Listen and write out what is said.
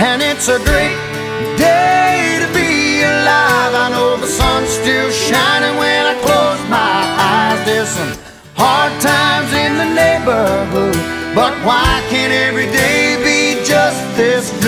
And it's a great day to be alive. I know the sun's still shining when I close my eyes. There's some hard times in the neighborhood, but why? can't every day?